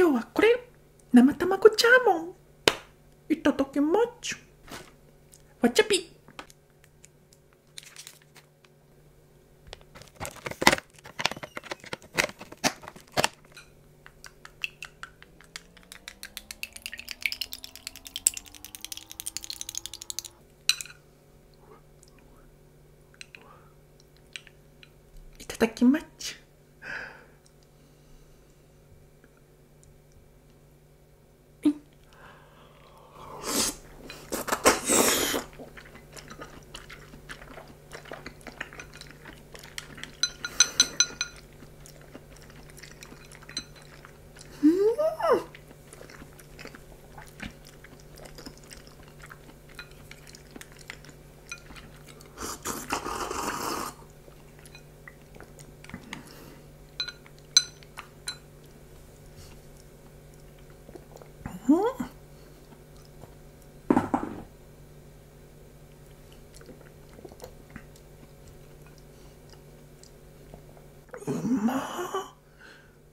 今日はこれ生卵チャーモン。いただきますわちゃぴ。いただきま。す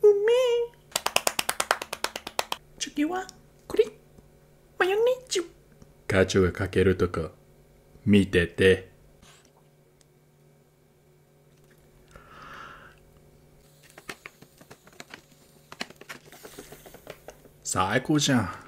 うめえ。次はこれマヨネーズ課長がかけるとこ。見てて。最高じゃん「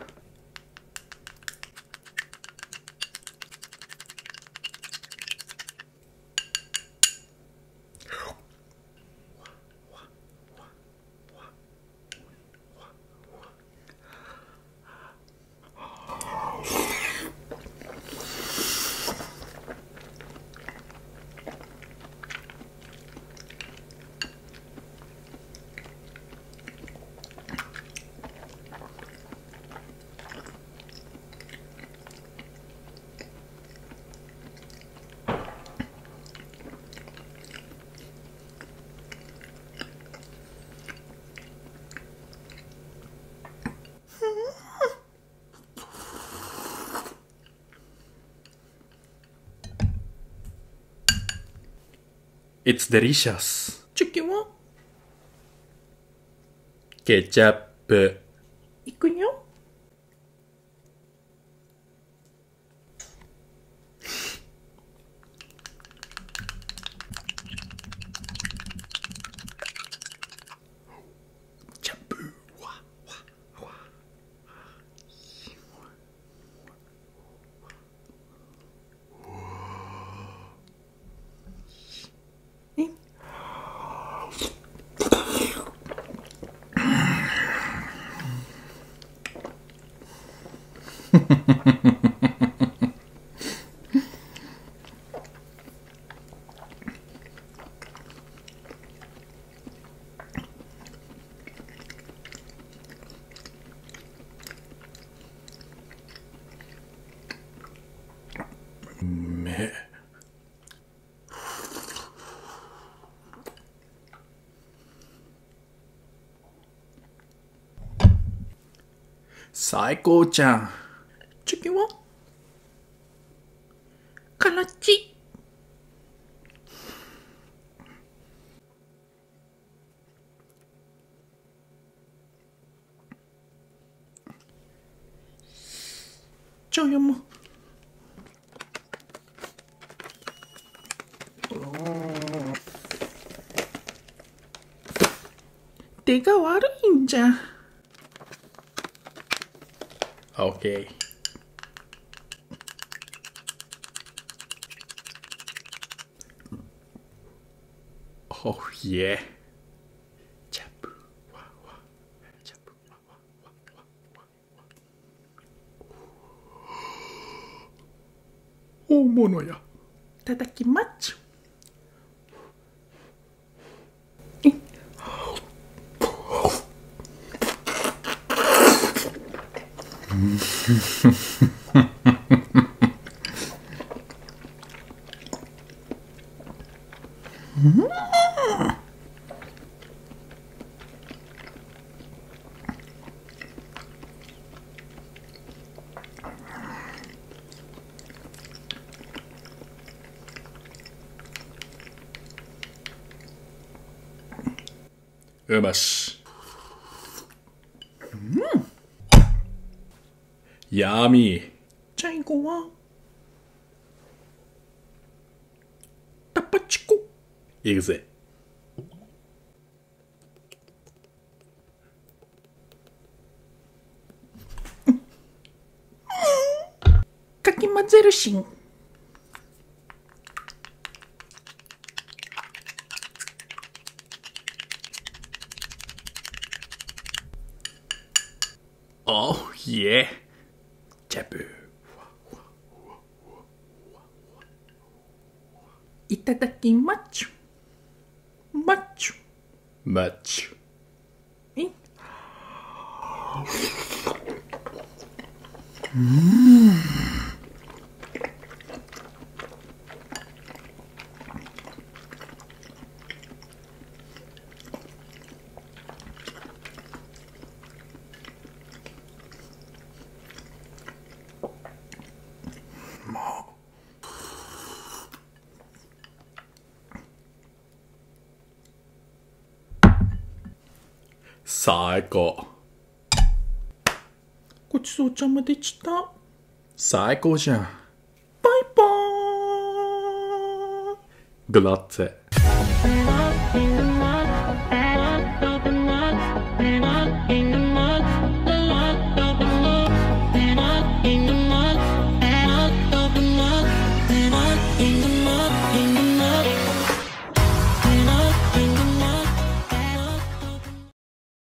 It's delicious」次はケチャップいくよ最高じゃん。次はからちちょよも。手が悪いんじゃ。OK おいえチャップわわチャップわわわわわ大物やいただきますうまし Yummy. 最後はタパチコ行くぜ。かき混ぜるしん。いただきまちゅまちゅマッチュ。え？最高。ごちそうちゃまでした最高じゃん。バイバーイグラッツェ。